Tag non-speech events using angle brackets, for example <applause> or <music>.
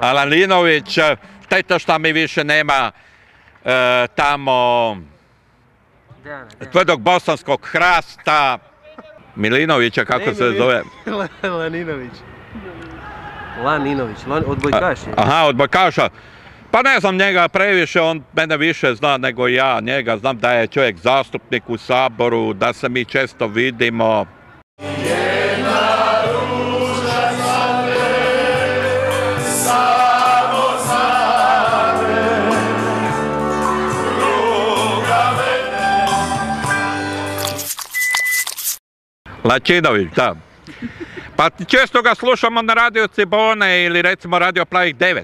Alaninović, šteta šta mi više nema e, tamo tvrdog bosanskog hrasta, Milinovića, kako se zove? <laughs> Laninović. Laninović, Lan, odbojkaš je. Aha, odbojkaša. Pa ne znam njega previše, on mene više zna nego ja njega. Znam da je čovjek zastupnik u Saboru, da se mi često vidimo. Lačinović, da. Pa često ga slušamo na radio Cibone ili recimo radio Plavih 9.